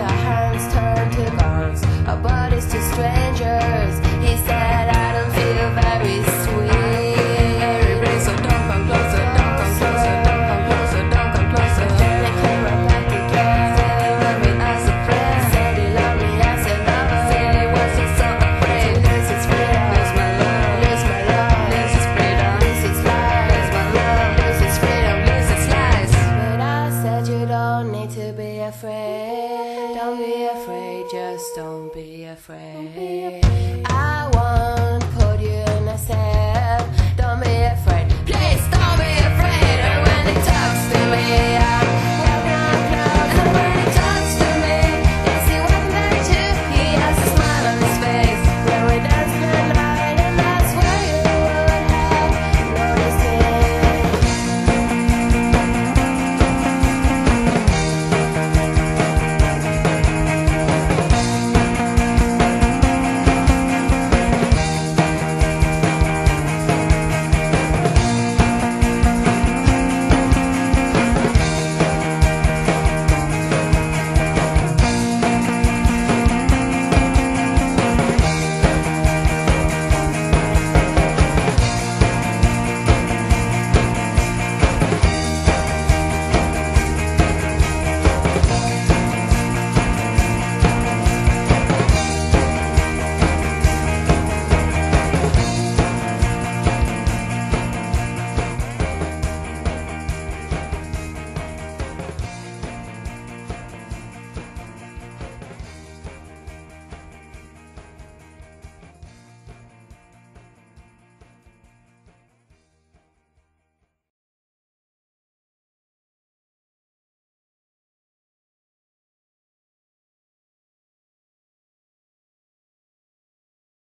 our hands turn to guns, our bodies to strength. afraid. Don't be afraid, just don't be afraid. Don't be afraid.